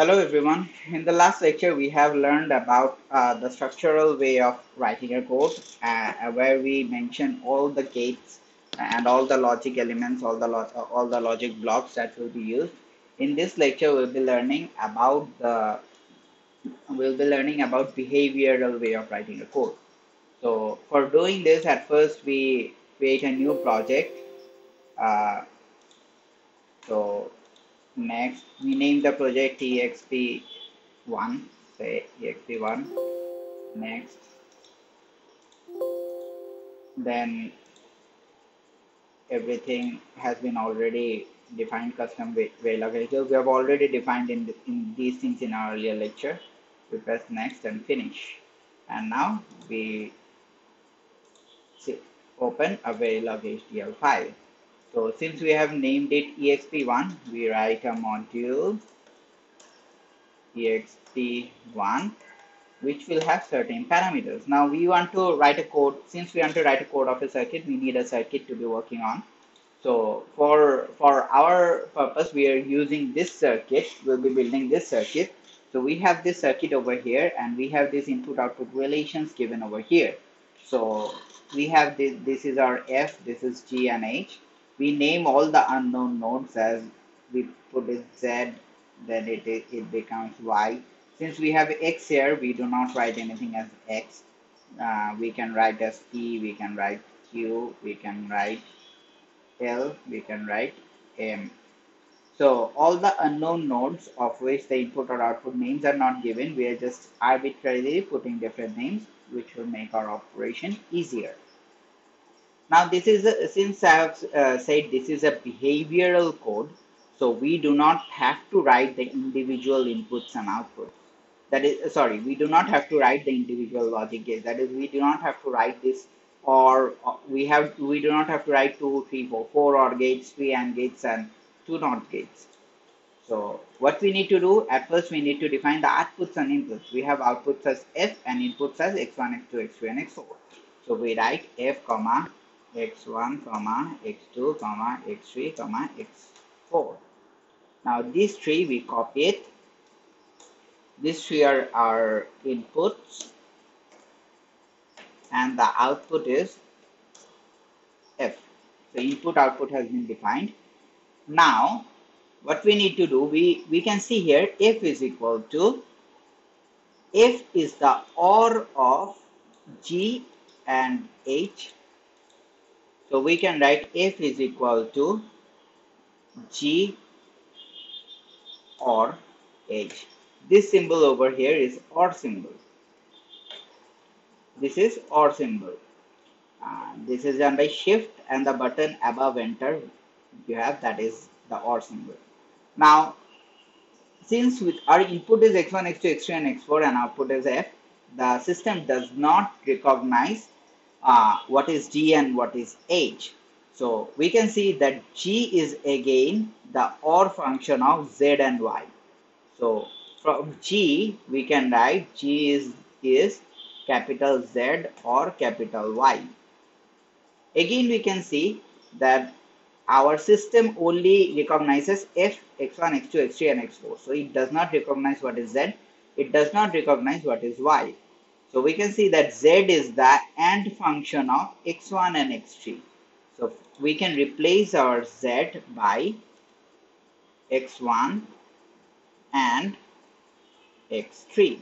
Hello everyone. In the last lecture, we have learned about uh, the structural way of writing a code uh, where we mention all the gates and all the logic elements, all the, all the logic blocks that will be used. In this lecture, we'll be learning about the we'll be learning about behavioral way of writing a code. So for doing this, at first we create a new project. Uh, so next we name the project exp1 say exp1 next then everything has been already defined custom Verilog editors we have already defined in, the, in these things in our earlier lecture. We press next and finish. And now we see, open a Verilog HDL file so since we have named it exp1, we write a module exp1 which will have certain parameters. Now we want to write a code, since we want to write a code of a circuit, we need a circuit to be working on. So for, for our purpose, we are using this circuit, we'll be building this circuit. So we have this circuit over here and we have this input output relations given over here. So we have this, this is our F, this is G and H we name all the unknown nodes as we put it z then it, it becomes y. Since we have x here we do not write anything as x. Uh, we can write as p we can write q we can write l we can write m. So all the unknown nodes of which the input or output names are not given we are just arbitrarily putting different names which will make our operation easier now this is a, since I have uh, said this is a behavioral code, so we do not have to write the individual inputs and outputs. That is sorry, we do not have to write the individual logic gates. That is, we do not have to write this or we have we do not have to write two, three, four, four OR gates, three AND gates, and two NOT gates. So what we need to do at first we need to define the outputs and inputs. We have outputs as f and inputs as x1, x2, x3, and x4. So we write f comma x1 comma x2 comma x3 comma x4 now these three we copy it these three are our inputs. And the output is f. So input output has been defined. Now what we need to do we we can see here f is equal to f is the or of g and h so we can write f is equal to g or h. This symbol over here is OR symbol. This is OR symbol. Uh, this is done by shift and the button above enter you have that is the OR symbol. Now since with our input is x1, x2, x3 and x4 and output is f, the system does not recognize uh, what is G and what is H. So we can see that G is again the OR function of Z and Y. So from G we can write G is, is capital Z or capital Y. Again we can see that our system only recognizes F, X1, X2, X3 and X4. So it does not recognize what is Z. It does not recognize what is Y. So we can see that z is the AND function of x1 and x3. So we can replace our z by x1 and x3.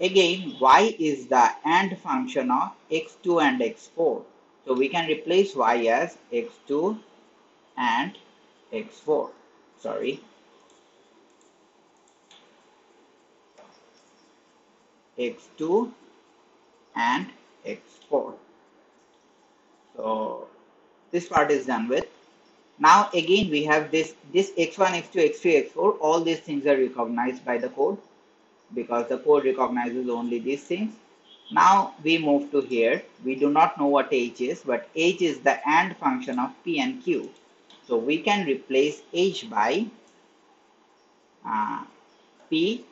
Again, y is the AND function of x2 and x4. So we can replace y as x2 and x4. Sorry. x2 and x4 so this part is done with. Now again we have this this x1 x2 x3 x4 all these things are recognized by the code because the code recognizes only these things. Now we move to here. We do not know what h is but h is the and function of p and q. So we can replace h by uh, p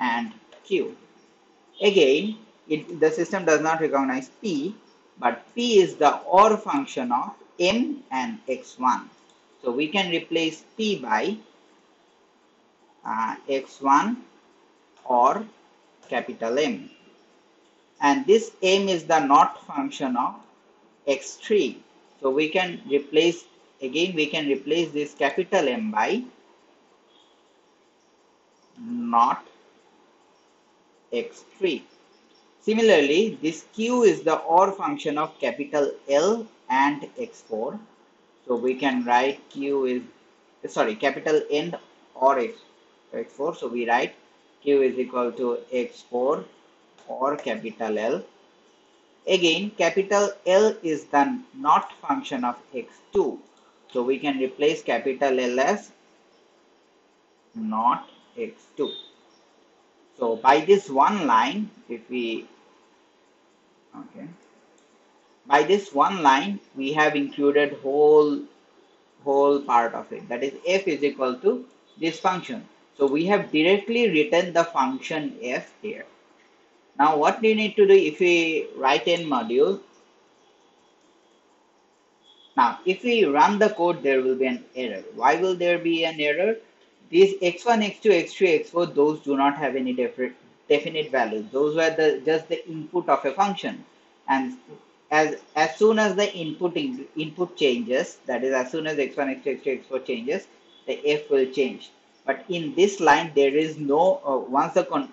and q. Again it, the system does not recognize P, but P is the OR function of M and X1. So we can replace P by uh, x1 or capital M. And this M is the not function of x3. So we can replace, again we can replace this capital M by not x3. Similarly, this q is the OR function of capital L and x4. So we can write q is, sorry, capital N or x, x4. So we write q is equal to x4 or capital L. Again, capital L is the not function of x2. So we can replace capital L as not x2. So by this one line, if we okay. By this one line we have included whole whole part of it. That is f is equal to this function. So we have directly written the function f here. Now what we need to do if we write in module now if we run the code there will be an error. Why will there be an error? These x1 x2 x3 x4 those do not have any different definite values. Those were the just the input of a function. And as as soon as the input in, input changes, that is as soon as x1, x2, x3, x4 changes, the f will change. But in this line, there is no uh, once the con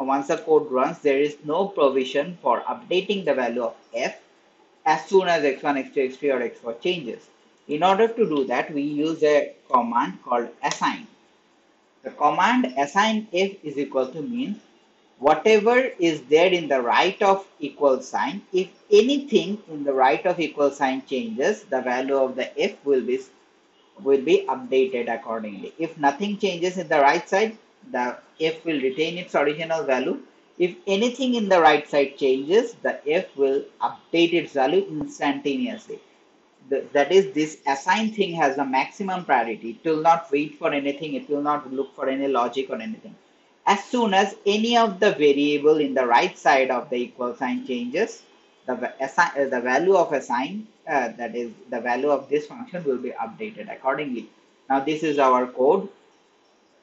uh, once the code runs, there is no provision for updating the value of f as soon as x1, x2, x3, or x4 changes. In order to do that, we use a command called assign. The command assign f is equal to means whatever is there in the right of equal sign, if anything in the right of equal sign changes, the value of the f will be will be updated accordingly. If nothing changes in the right side, the f will retain its original value. If anything in the right side changes, the f will update its value instantaneously. The, that is, this assign thing has a maximum priority. It will not wait for anything. It will not look for any logic or anything as soon as any of the variable in the right side of the equal sign changes, the, uh, the value of a sign, uh, that is the value of this function will be updated accordingly. Now this is our code.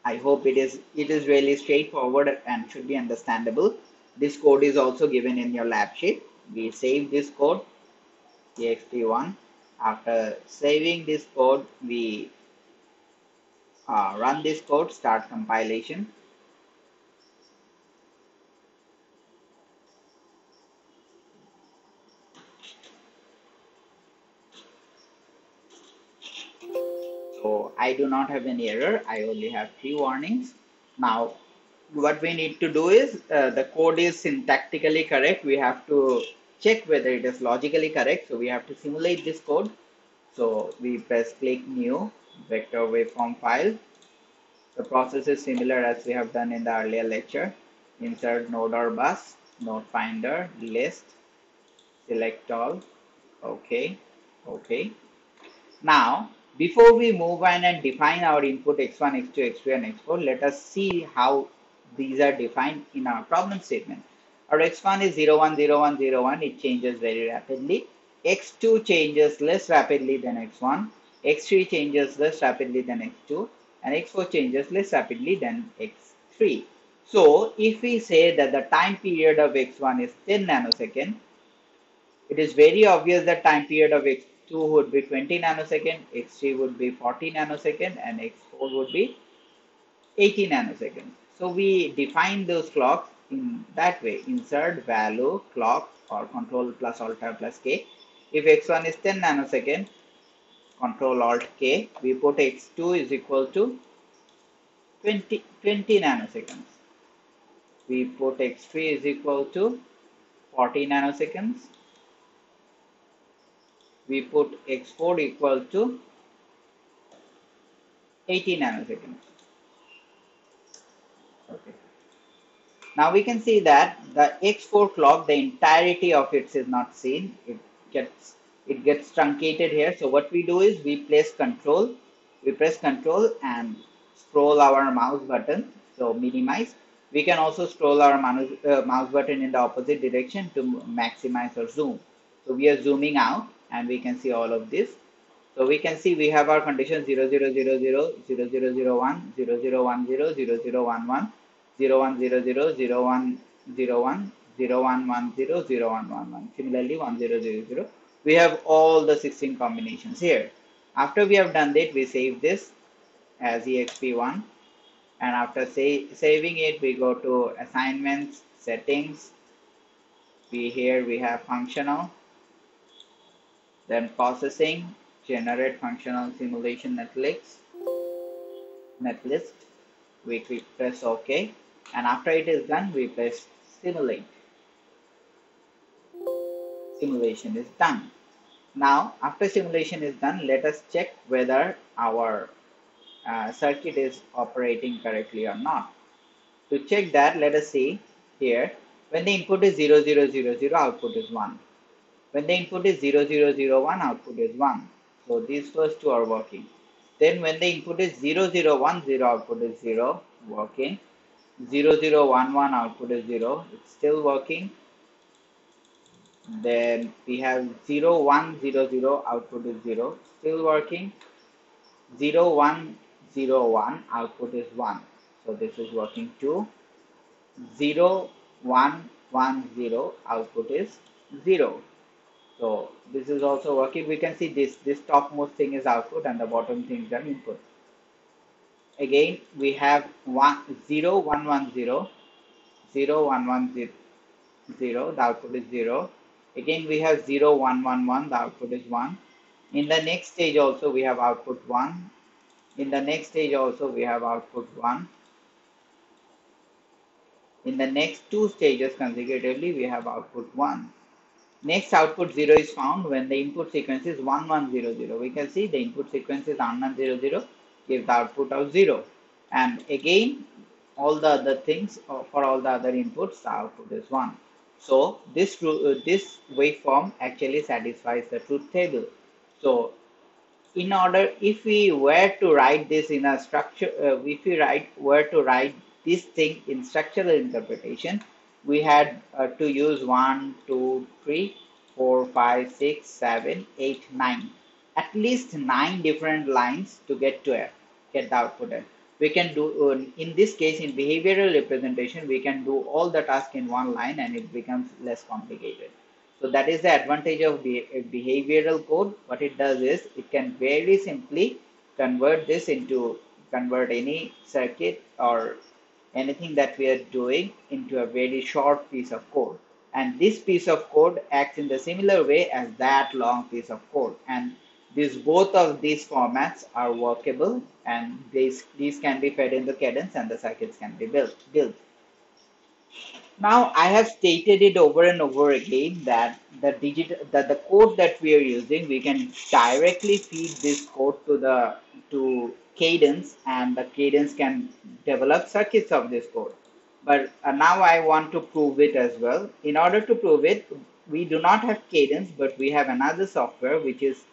I hope it is it is really straightforward and should be understandable. This code is also given in your lab sheet. We save this code, exp1. After saving this code, we uh, run this code, start compilation So I do not have any error. I only have three warnings. Now, what we need to do is uh, the code is syntactically correct. We have to check whether it is logically correct. So we have to simulate this code. So we press click new vector waveform file. The process is similar as we have done in the earlier lecture. Insert node or bus, node finder, list, select all. Okay, okay. Now before we move on and define our input x1, x2, x3 and x4, let us see how these are defined in our problem statement. Our x1 is 0, 1, 0, 1, 0, 1. It changes very rapidly. x2 changes less rapidly than x1. x3 changes less rapidly than x2. And x4 changes less rapidly than x3. So, if we say that the time period of x1 is 10 nanosecond, it is very obvious that time period of x 2 would be 20 nanosecond, x3 would be 40 nanosecond, and x4 would be 80 nanoseconds. So we define those clocks in that way. Insert value clock or control plus alt plus k. If x1 is 10 nanosecond, control alt k, we put x2 is equal to 20, 20 nanoseconds. We put x3 is equal to 40 nanoseconds we put x4 equal to 80 nanoseconds. Okay. Now we can see that the x4 clock, the entirety of it is not seen. It gets it gets truncated here. So what we do is we place control, we press control and scroll our mouse button. So minimize. We can also scroll our mouse, uh, mouse button in the opposite direction to maximize or zoom. So we are zooming out and we can see all of this So we can see we have our condition 0, 0, 0, 0, 0, 0, 0, 1, 0, 0, 1, 0, 0, 0, 1, 1, 0, 1, 0, 0, 0, 1, 0, 1, 0, 1, 1, 0, 0, 1, 1, 1. Similarly, 1, 0, 0, 0. We have all the 16 combinations here. After we have done that, we save this as exp1 and after say, saving it, we go to assignments, settings. We here we have functional, then processing, generate functional simulation netlist netlist we press ok and after it is done we press simulate. Simulation is done. Now after simulation is done let us check whether our uh, circuit is operating correctly or not. To check that let us see here when the input is 0000 output is 1 when the input is 0001 output is 1 so these first two are working. Then when the input is 0010 output is 0 working. 0011 output is 0 it's still working. Then we have 0100 output is 0 still working. 0101 output is 1 so this is working too. 0110 output is 0 so this is also working. We can see this, this topmost thing is output and the bottom thing is an input. Again, we have one, 0, 1, 1, 0, 0, 1, 1, 0, 0, the output is 0. Again, we have 0, 1, 1, 1, the output is 1. In the next stage also, we have output 1. In the next stage also, we have output 1. In the next two stages consecutively, we have output 1. Next output 0 is found when the input sequence is 1100. We can see the input sequence is 1100 gives the output of 0. And again, all the other things uh, for all the other inputs, the output is 1. So this, uh, this waveform actually satisfies the truth table. So in order, if we were to write this in a structure, uh, if we write, were to write this thing in structural interpretation, we had uh, to use 1, 2, 3, 4, 5, 6, 7, 8, 9. At least 9 different lines to get to it, get the output. We can do, uh, in this case, in behavioral representation, we can do all the task in one line and it becomes less complicated. So that is the advantage of the behavioral code. What it does is it can very simply convert this into convert any circuit or anything that we are doing into a very short piece of code. And this piece of code acts in the similar way as that long piece of code. And these both of these formats are workable and these these can be fed in the cadence and the circuits can be built built. Now i have stated it over and over again that the digit that the code that we are using we can directly feed this code to the to cadence and the cadence can develop circuits of this code. But uh, now I want to prove it as well. In order to prove it, we do not have cadence, but we have another software which is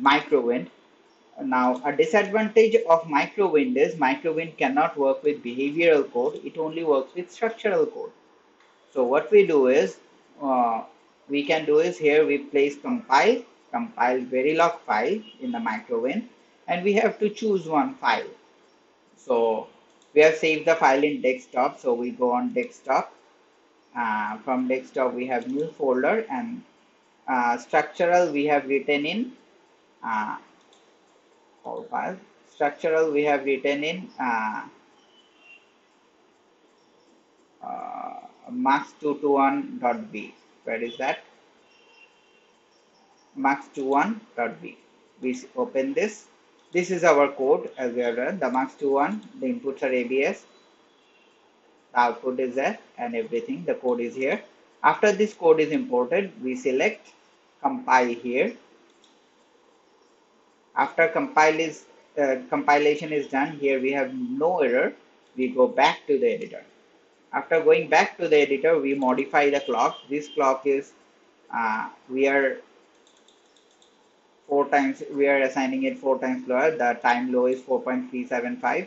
Microwind. Now, a disadvantage of Microwind is Microwind cannot work with behavioral code. It only works with structural code. So what we do is, uh, we can do is here we place compile, compile Verilog file in the Microwind and we have to choose one file. So we have saved the file in desktop. So we go on desktop. Uh, from desktop we have new folder and uh, structural we have written in uh, all files. Structural we have written in uh, uh, max221.b. Where is that? Max21 dot b. We open this this is our code as we have done. The max to one, the inputs are ABS, the output is there and everything. The code is here. After this code is imported, we select compile here. After compile is uh, compilation is done, here we have no error. We go back to the editor. After going back to the editor, we modify the clock. This clock is uh, we are four times we are assigning it four times lower the time low is 4.375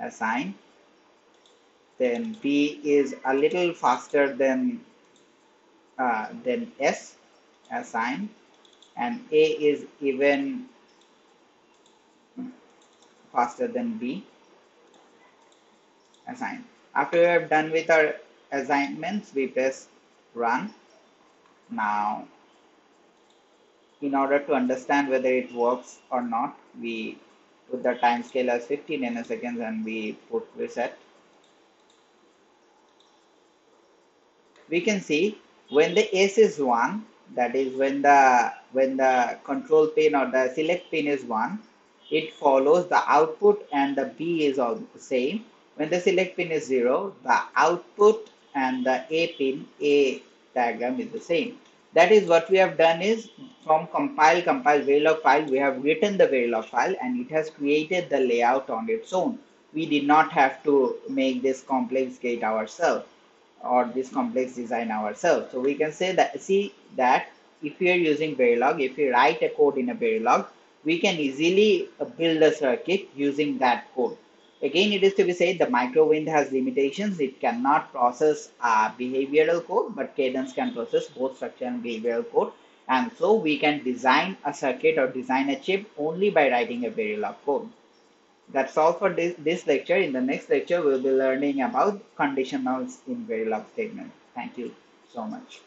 assign then b is a little faster than uh, than s assign and a is even faster than B. Assign. After we are done with our assignments, we press run. Now, in order to understand whether it works or not, we put the time scale as 15 nanoseconds and we put reset. We can see when the S is 1, that is when the when the control pin or the select pin is 1, it follows the output and the B is all the same. When the select pin is 0, the output and the A pin, A diagram is the same. That is what we have done is from compile, compile Verilog file, we have written the Verilog file and it has created the layout on its own. We did not have to make this complex gate ourselves or this complex design ourselves. So we can say that, see that if we are using Verilog, if we write a code in a Verilog, we can easily build a circuit using that code. Again, it is to be said the microwind has limitations. It cannot process uh, behavioral code, but Cadence can process both structure and behavioral code. And so we can design a circuit or design a chip only by writing a Verilog code. That's all for this, this lecture. In the next lecture, we'll be learning about conditionals in Verilog statement. Thank you so much.